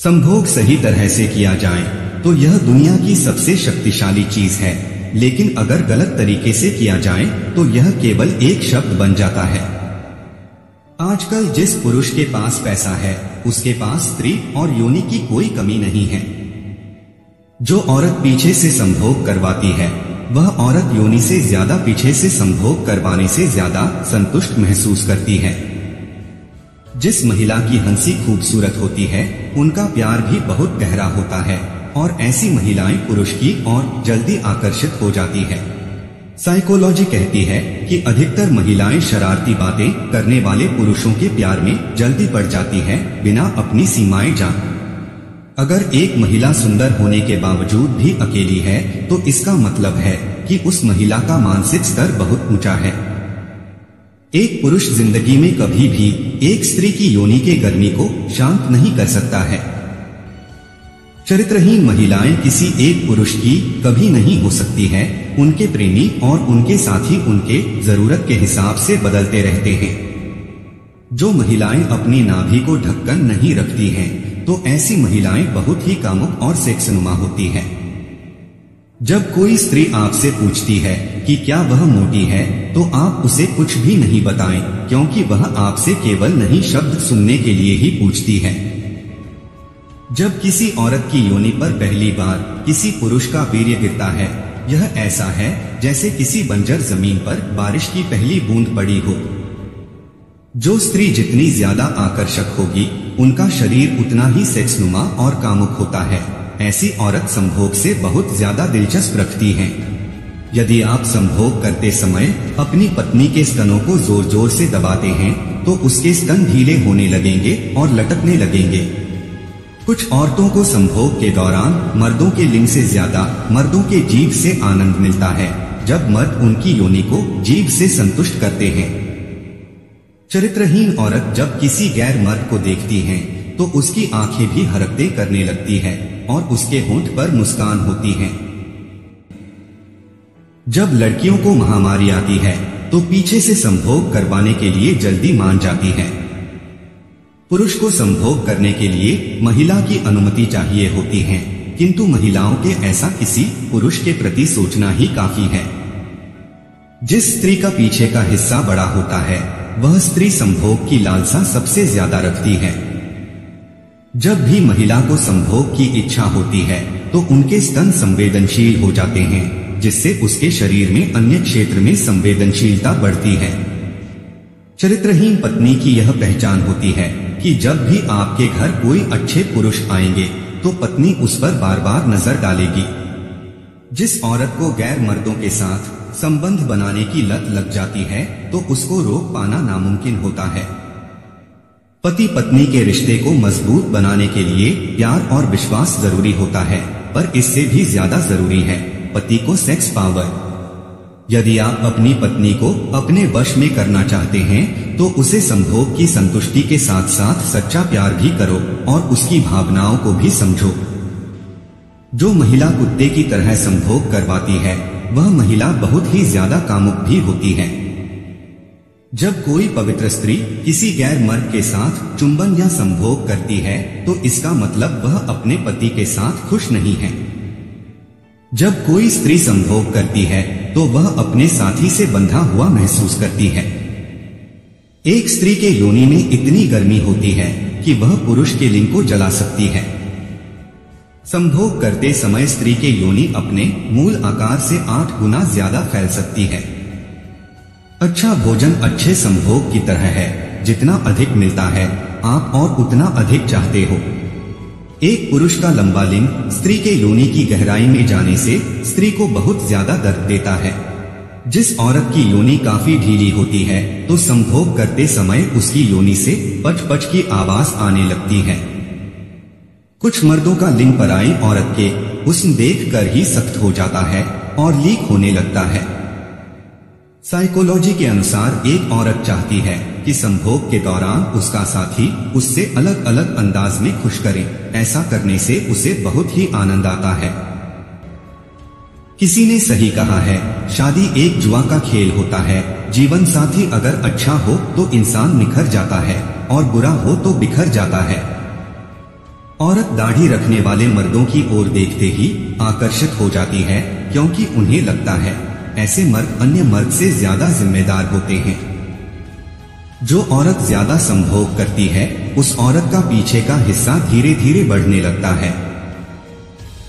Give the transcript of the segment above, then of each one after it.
संभोग सही तरह से किया जाए तो यह दुनिया की सबसे शक्तिशाली चीज़ है। लेकिन अगर गलत तरीके से किया जाए तो यह केवल एक शब्द बन जाता है। आजकल जिस पुरुष के पास पैसा है, उसके पास स्त्री और योनि की कोई कमी नहीं है। जो औरत पीछे से संभोग करवाती है, वह औरत योनि से ज़्यादा पीछे से संभोग करवाने से ज़्यादा संतुष्ट महसूस करती है। जिस महिला की हँसी खूबसूरत होती है उनका प्यार भी बहुत गहरा होता है और ऐसी महिलाएँ पुरुष की और जल्दी आकर्षित हो जाती है। साइकोलॉजी कहती है कि अधिकतर महिलाएँ शरारती बातें करने वाले पुरुषों के प्यार में जल्दी पड़ जाती है बिना अपनी सीमाएँ जान। अगर एक महिला सुंदर होने के बावजूद भी अकेली है तो इसका मतलब है कि उस महिला का मानसिक स्तर बहुत ऊँचा है। एक पुरुष ज़िंदगी में कभी भी एक स्त्री की योनि के गर्मी को शांत नहीं कर सकता है। चरित्रहीन महिलाएँ किसी एक पुरुष की कभी नहीं हो सकती है। उनके प्रेमी और उनके साथी उनके ज़रूरत के हिसाब से बदलते रहते हैं। जो महिलाएँ अपनी नाभि को ढक्कन नहीं रखती हैं, तो ऐसी महिलाएँ बहुत ही कामुक और सेक्सनुमा होती हैं। जब कोई स्त्री आपसे पूछती है कि क्या वह मोटी है तो आप उसे कुछ भी नहीं बताएँ, क्योंकि वह आपसे केवल नहीं शब्द सुनने के लिए ही पूछती है। जब किसी औरत की योनि पर पहली बार किसी पुरुष का वीर्य गिरता है, यह ऐसा है जैसे किसी बंजर ज़मीन पर बारिश की पहली बूंद पड़ी हो। जो स्त्री जितनी ज़्यादा आकर्षक होगी, उनका शरीर उतना ही सेक्सनुमा और कामुक होता है। ऐसी औरत संभोग से बहुत ज़्यादा दिलचस्प रखती है। यदि आप संभोग करते समय अपनी पत्नी के स्तनों को ज़ोर ज़ोर से दबाते हैं तो उसके स्तन ढीले होने लगेंगे और लटकने लगेंगे। कुछ औरतों को संभोग के दौरान मर्दों के लिंग से ज़्यादा मर्दों के जीव से आनंद मिलता है, जब मर्द उनकी योनि को जीव से संतुष्ट करते हैं। चरित्रहीन औरत जब किसी गैर मर्द को देखती है तो उसकी आँखें भी हरकते करने लगती है। और उसके होंठ पर मुस्कान होती है। जब लड़कियों को महामारी आती है तो पीछे से संभोग करवाने के लिए जल्दी मान जाती है। पुरुष को संभोग करने के लिए महिला की अनुमति चाहिए होती है, किंतु महिलाओं के ऐसा किसी पुरुष के प्रति सोचना ही काफ़ी है। जिस स्त्री का पीछे का हिस्सा बड़ा होता है, वह स्त्री संभोग की लालसा सबसे ज़्यादा रखती है। जब भी महिला को संभोग की इच्छा होती है तो उनके स्तन संवेदनशील हो जाते हैं, जिससे उसके शरीर में अन्य क्षेत्र में संवेदनशीलता बढ़ती है। चरित्रहीन पत्नी की यह पहचान होती है कि जब भी आपके घर कोई अच्छे पुरुष आएँगे तो पत्नी उस पर बार बार नज़र डालेगी। जिस औरत को गैर मर्दों के साथ संबंध बनाने की लत लग जाती है तो उसको रोक पाना नामुमकिन होता है। पति पत्नी के रिश्ते को मज़बूत बनाने के लिए प्यार और विश्वास ज़रूरी होता है, पर इससे भी ज़्यादा ज़रूरी है, पति को सेक्स पावर यदि आप अपनी पत्नी को अपने वश में करना चाहते हैं तो उसे संभोग की संतुष्टि के साथ साथ सच्चा प्यार भी करो और उसकी भावनाओं को भी समझो। जो महिला कुत्ते की तरह संभोग करवाती है, वह महिला बहुत ही ज़्यादा कामुक भी होती है। जब कोई पवित्र स्त्री किसी गैर मर्द के साथ चुंबन या संभोग करती है तो इसका मतलब वह अपने पति के साथ खुश नहीं है। जब कोई स्त्री संभोग करती है तो वह अपने साथी से बंधा हुआ महसूस करती है। एक स्त्री के योनि में इतनी गर्मी होती है कि वह पुरुष के लिंग को जला सकती है। संभोग करते समय स्त्री के योनि अपने मूल आकार से आठ गुना ज़्यादा फैल सकती है। अच्छा भोजन अच्छे संभोग की तरह है। जितना अधिक मिलता है, आप और उतना अधिक चाहते हो। एक पुरुष का लंबा लिंग स्त्री के योनि की गहराई में जाने से स्त्री को बहुत ज़्यादा दर्द देता है। जिस औरत की योनि काफ़ी ढीली होती है तो संभोग करते समय उसकी योनि से पच पच की आवाज़ आने लगती है। कुछ मर्दों का लिंग पराई औरत के हुस्न देख कर ही सख्त हो जाता है और लीक होने लगता है। साइकोलॉजी के अनुसार एक औरत चाहती है कि संभोग के दौरान उसका साथी उससे अलग अलग अंदाज में खुश करे। ऐसा करने से उसे बहुत ही आनंद आता है। किसी ने सही कहा है, शादी एक जुआ का खेल होता है। जीवन साथी अगर अच्छा हो तो इंसान निखर जाता है, और बुरा हो तो बिखर जाता है। औरत दाढ़ी रखने वाले मर्दों की ओर देखते ही आकर्षित हो जाती है, क्योंकि उन्हें लगता है ऐसे मर्द अन्य मर्द से ज़्यादा जिम्मेदार होते हैं। जो औरत ज़्यादा संभोग करती है, उस औरत का पीछे का हिस्सा धीरे धीरे बढ़ने लगता है।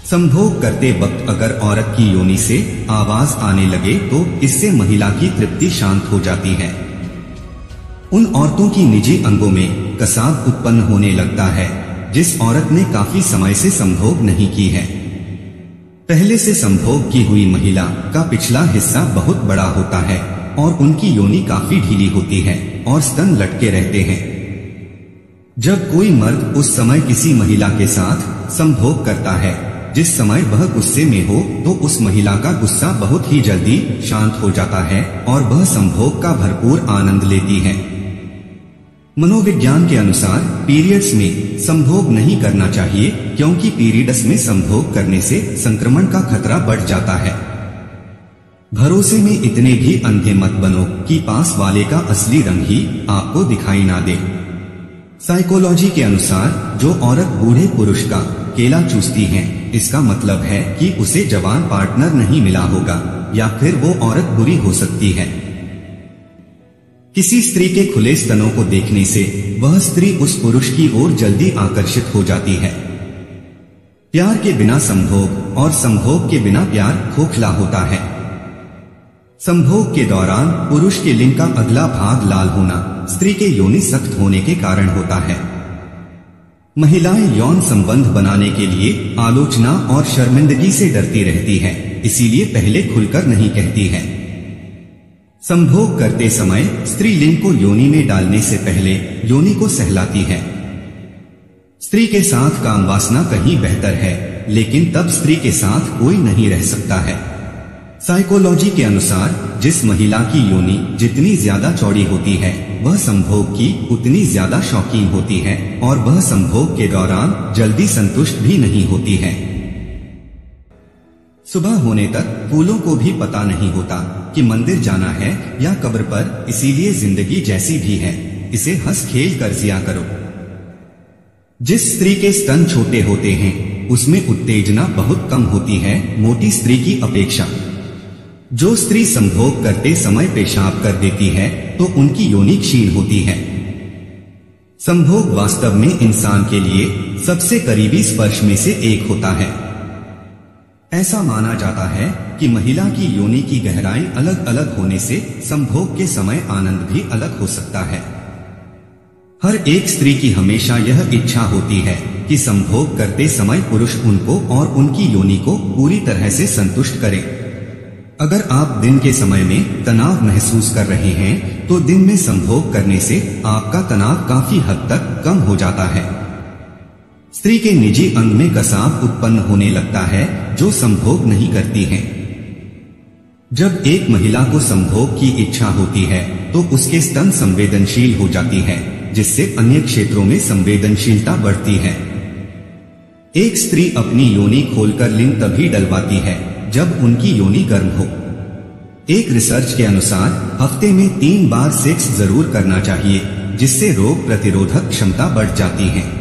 संभोग करते वक्त अगर औरत की योनि से आवाज़ आने लगे तो इससे महिला की तृप्ति शांत हो जाती है। उन औरतों की निजी अंगों में कसाब उत्पन्न होने लगता है, जिस औरत ने काफ़ी समय से संभोग नहीं की है। पहले से संभोग की हुई महिला का पिछला हिस्सा बहुत बड़ा होता है और उनकी योनि काफ़ी ढीली होती है और स्तन लटके रहते हैं। जब कोई मर्द उस समय किसी महिला के साथ संभोग करता है, जिस समय वह गुस्से में हो तो उस महिला का गुस्सा बहुत ही जल्दी शांत हो जाता है और वह संभोग का भरपूर आनंद लेती है। मनोविज्ञान के अनुसार पीरियड्स में संभोग नहीं करना चाहिए, क्योंकि पीरियड्स में संभोग करने से संक्रमण का खतरा बढ़ जाता है। भरोसे में इतने भी अंधे मत बनो कि पास वाले का असली रंग ही आपको दिखाई ना दे। साइकोलॉजी के अनुसार, जो औरत बूढ़े पुरुष का केला चूसती है, इसका मतलब है कि उसे जवान पार्टनर नहीं मिला होगा, या फिर वो औरत बुरी हो सकती है। किसी स्त्री के खुले स्तनों को देखने से वह स्त्री उस पुरुष की ओर जल्दी आकर्षित हो जाती है। प्यार के बिना संभोग और संभोग के बिना प्यार खोखला होता है। संभोग के दौरान पुरुष के लिंग का अगला भाग लाल होना स्त्री के योनि सख्त होने के कारण होता है। महिलाएँ यौन संबंध बनाने के लिए आलोचना और शर्मिंदगी से डरती रहती हैं, इसीलिए पहले खुलकर नहीं कहती हैं। संभोग करते समय स्त्री लिंग को योनि में डालने से पहले योनि को सहलाती है। स्त्री के साथ काम वासना कहीं बेहतर है, लेकिन तब स्त्री के साथ कोई नहीं रह सकता है। साइकोलॉजी के अनुसार, जिस महिला की योनि जितनी ज़्यादा चौड़ी होती है, वह संभोग की उतनी ज़्यादा शौकीन होती है, और वह संभोग के दौरान जल्दी संतुष्ट भी नहीं होती है। सुबह होने तक फूलों को भी पता नहीं होता कि मंदिर जाना है या कब्र पर, इसीलिए ज़िंदगी जैसी भी है। इसे हंस खेल कर जिया करो। जिस स्त्री के स्तन छोटे होते हैं, उसमें उत्तेजना बहुत कम होती है, मोटी स्त्री की अपेक्षा। जो स्त्री संभोग करते समय पेशाब कर देती है तो उनकी योनि क्षीण होती है। संभोग वास्तव में इंसान के लिए सबसे करीबी स्पर्श में से एक होता है। ऐसा माना जाता है कि महिला की योनि की गहराई अलग अलग होने से संभोग के समय आनंद भी अलग हो सकता है। हर एक स्त्री की हमेशा यह इच्छा होती है कि संभोग करते समय पुरुष उनको और उनकी योनि को पूरी तरह से संतुष्ट करे। अगर आप दिन के समय में तनाव महसूस कर रहे हैं तो दिन में संभोग करने से आपका तनाव काफ़ी हद तक कम हो जाता है। स्त्री के निजी अंग में कसाब उत्पन्न होने लगता है, जो संभोग नहीं करती है। जब एक महिला को संभोग की इच्छा होती है तो उसके स्तन संवेदनशील हो जाती है, जिससे अन्य क्षेत्रों में संवेदनशीलता बढ़ती है। एक स्त्री अपनी योनि खोलकर लिंग तभी डलवाती है, जब उनकी योनि गर्म हो। एक रिसर्च के अनुसार, हफ़्ते में तीन बार सेक्स ज़रूर करना चाहिए, जिससे रोग प्रतिरोधक क्षमता बढ़ जाती है।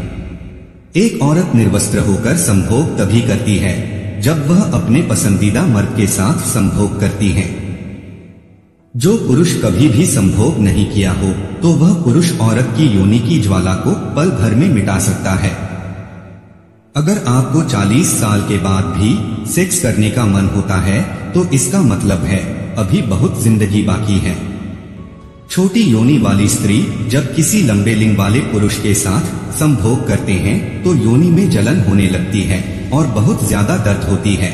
एक औरत निर्वस्त्र होकर संभोग तभी करती है, जब वह अपने पसंदीदा मर्द के साथ संभोग करती है। जो पुरुष कभी भी संभोग नहीं किया हो तो वह पुरुष औरत की योनि की ज्वाला को पल भर में मिटा सकता है। अगर आपको 40 साल के बाद भी सेक्स करने का मन होता है तो इसका मतलब है, अभी बहुत ज़िंदगी बाकी है। छोटी योनि वाली स्त्री, जब किसी लंबे लिंग वाले पुरुष के साथ संभोग करते हैं तो योनि में जलन होने लगती है और बहुत ज़्यादा दर्द होती है।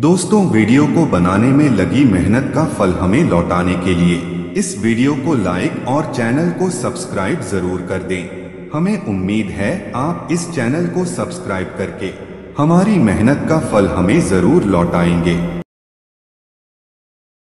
दोस्तों, वीडियो को बनाने में लगी मेहनत का फल हमें लौटाने के लिए, इस वीडियो को लाइक और चैनल को सब्सक्राइब ज़रूर कर दें। हमें उम्मीद है, आप इस चैनल को सब्सक्राइब करके हमारी मेहनत का फल हमें ज़रूर लौटाएँगे।